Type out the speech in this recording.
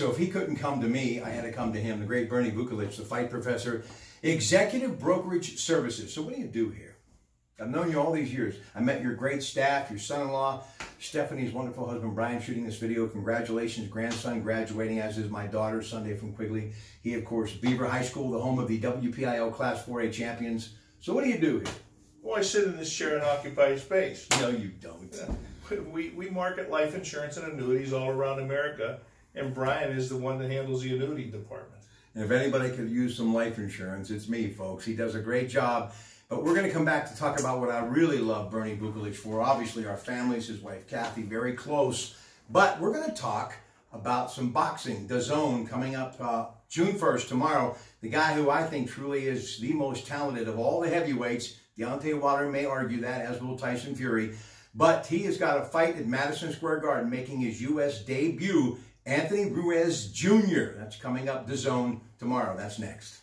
so if he couldn't come to me, I had to come to him, the great Bernie Vukelich, the fight professor, executive brokerage services. So what do you do here? I've known you all these years. I met your great staff, your son-in-law, Stephanie's wonderful husband, Brian, shooting this video. Congratulations, grandson graduating, as is my daughter, Sunday from Quigley. He, of course, Beaver High School, the home of the WPIAL Class 4A champions. So what do you do here? Well, I sit in this chair and occupy space. No, you don't. We, we market life insurance and annuities all around America, and Brian is the one that handles the annuity department. And if anybody could use some life insurance, it's me, folks. He does a great job. But we're going to come back to talk about what I really love Bernie Vukelich for. Obviously, our families, his wife Kathy, very close. But we're going to talk about some boxing. DAZN coming up uh, June 1st, tomorrow. The guy who I think truly is the most talented of all the heavyweights. Deontay Wilder may argue that, as will Tyson Fury. But he has got a fight at Madison Square Garden making his U.S. debut. Anthony Ruiz Jr. That's coming up DAZN tomorrow. That's next.